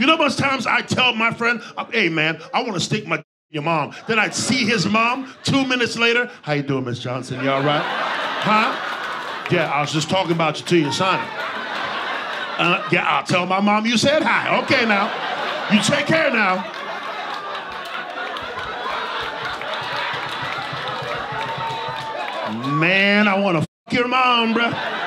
You know how much times I tell my friend, uh, hey man, I want to stick my your mom. Then I'd see his mom two minutes later. How you doing, Miss Johnson? You all right? Huh? Yeah, I was just talking about you to your son. Uh, yeah, I'll tell my mom you said hi. Okay, now. You take care now. Man, I want to fuck your mom, bruh.